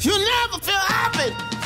You never feel happy.